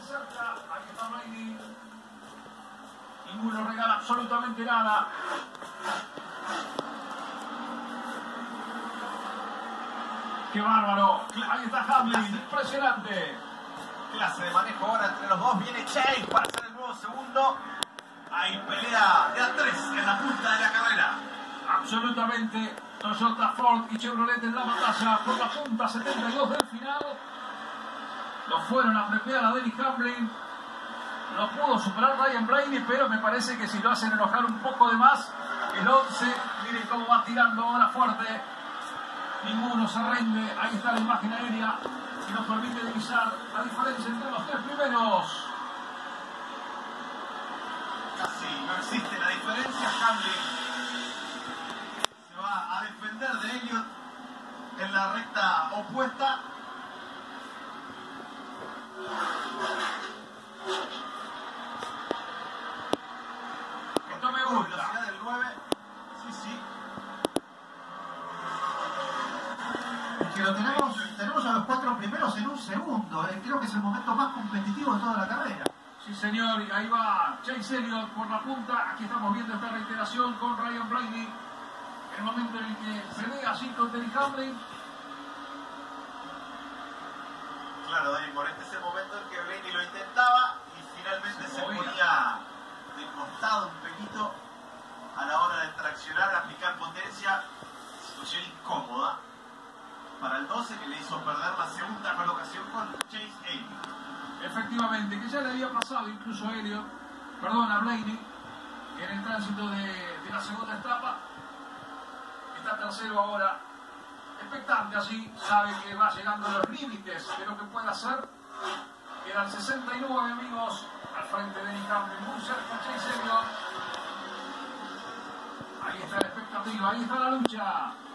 saca, ahí está Maini. Ninguno regala absolutamente nada. ¡Qué bárbaro! Ahí está Hamlin, impresionante. Clase de manejo ahora entre los dos. Viene Chase para hacer el nuevo segundo. Hay pelea de a tres en la punta de la carrera. Absolutamente. Toyota Ford y Chevrolet en la batalla por la punta 72 del final. Lo fueron a preparar a Denny Hamlin. No pudo superar Ryan Blaney, pero me parece que si lo hacen enojar un poco de más, el 11, miren cómo va tirando ahora fuerte. Ninguno se rinde. Ahí está la imagen aérea que nos permite divisar la diferencia entre los tres primeros. Casi no existe la diferencia. Hamlin se va a defender de Elliot en la recta opuesta. Esto me gusta. Velocidad del 9. Sí, sí. Es que lo tenemos, tenemos a los cuatro primeros en un segundo. eh. Creo que es el momento más competitivo de toda la carrera. Sí, señor, y ahí va Chase Elliott por la punta. Aquí estamos viendo esta reiteración con Ryan Blaney. El momento en el que pelea así con Denny Hamlin. Claro, Dani, por este es el momento en que Blaney lo intentaba y finalmente Se se, ponía de costado un pelito a la hora de traccionar, aplicar potencia. Situación incómoda para el 12 que le hizo perder la segunda colocación con Chase Elliott. Efectivamente, que ya le había pasado incluso a Elliott, perdón, a Blaney, en el tránsito de, la segunda etapa. Está tercero ahora, expectante así, sabe que va llegando a los límites de lo que puede hacer. Quedan 69 amigos al frente de Hamlin, muy cerca Chase Elliott. Ahí está la expectativa, ahí está la lucha.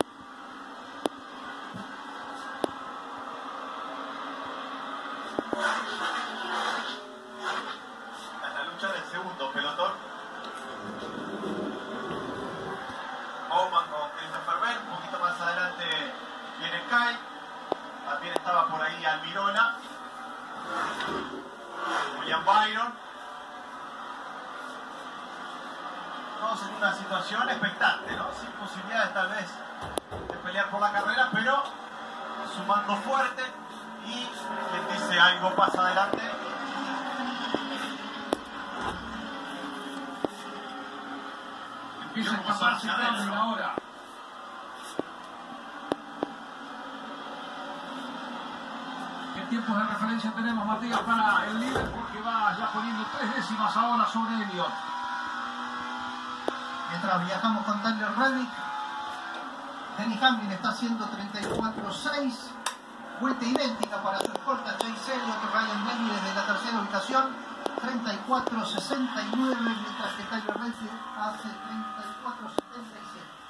Esta lucha del segundo pelotón. Bowman con Christopher Bell, un poquito más adelante viene Kai. También estaba por ahí Almirola. William Byron. Todos en una situación expectante, ¿no? Sin posibilidades tal vez de pelear por la carrera, pero sumando fuerte. Y quien dice algo pasa adelante, Empieza a escaparse Hamlin ahora. ¿Qué tiempos de referencia tenemos, Matías, para el líder? Porque va ya poniendo tres décimas ahora sobre Elliot. Mientras viajamos con Tyler Reddick, Denny Hamlin está haciendo 34-6. Vuelta idéntica para su escolta Chase Elliott, Ryan Blaney desde la tercera ubicación. 34-69, mientras que Tyler Reddick hace 34-77.